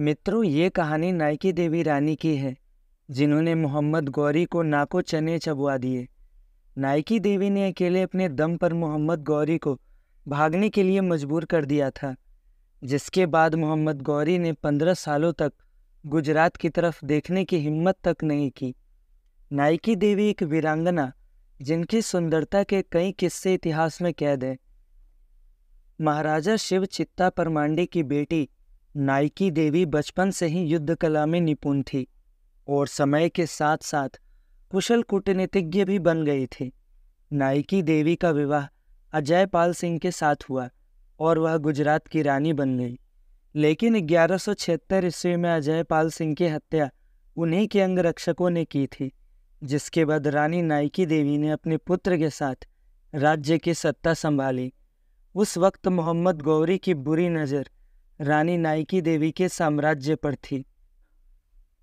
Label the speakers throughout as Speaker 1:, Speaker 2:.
Speaker 1: मित्रों, ये कहानी नायकी देवी रानी की है, जिन्होंने मोहम्मद गौरी को नाको चने चबवा दिए। नायकी देवी ने अकेले अपने दम पर मोहम्मद गौरी को भागने के लिए मजबूर कर दिया था, जिसके बाद मोहम्मद गौरी ने पंद्रह सालों तक गुजरात की तरफ़ देखने की हिम्मत तक नहीं की। नायकी देवी एक वीरांगना, जिनकी सुंदरता के कई किस्से इतिहास में कैद हैं। महाराजा शिव चित्ता परमांडे की बेटी नायकी देवी बचपन से ही युद्ध कला में निपुण थी और समय के साथ साथ कुशल कूटनीतिज्ञ भी बन गई थी। नायकी देवी का विवाह अजय पाल सिंह के साथ हुआ और वह गुजरात की रानी बन गई। लेकिन ग्यारह सौ छिहत्तर ईस्वी में अजय पाल सिंह की हत्या उन्हीं के अंगरक्षकों ने की थी, जिसके बाद रानी नायकी देवी ने अपने पुत्र के साथ राज्य की सत्ता संभाली। उस वक्त मोहम्मद गौरी की बुरी नज़र रानी नायकी देवी के साम्राज्य पर थी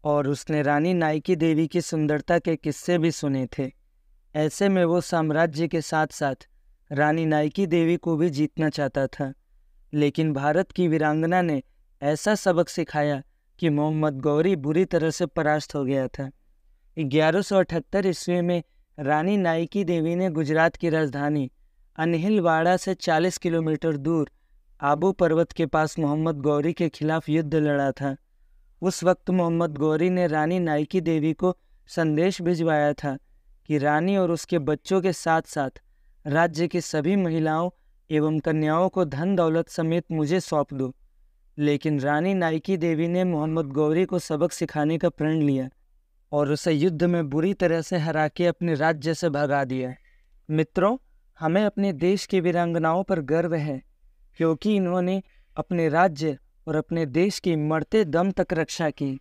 Speaker 1: और उसने रानी नायकी देवी की सुंदरता के किस्से भी सुने थे। ऐसे में वो साम्राज्य के साथ साथ रानी नायकी देवी को भी जीतना चाहता था। लेकिन भारत की वीरांगना ने ऐसा सबक सिखाया कि मोहम्मद गौरी बुरी तरह से परास्त हो गया था। ग्यारह सौ अठहत्तर ईस्वी में रानी नायकी देवी ने गुजरात की राजधानी अनहिलवाड़ा से 40 किलोमीटर दूर आबू पर्वत के पास मोहम्मद गौरी के खिलाफ युद्ध लड़ा था। उस वक्त मोहम्मद गौरी ने रानी नायकी देवी को संदेश भिजवाया था कि रानी और उसके बच्चों के साथ साथ राज्य की सभी महिलाओं एवं कन्याओं को धन दौलत समेत मुझे सौंप दो। लेकिन रानी नायकी देवी ने मोहम्मद गौरी को सबक सिखाने का प्रण लिया और उसे युद्ध में बुरी तरह से हरा के अपने राज्य से भगा दिया। मित्रों, हमें अपने देश की वीरांगनाओं पर गर्व है क्योंकि इन्होंने अपने राज्य और अपने देश की मरते दम तक रक्षा की।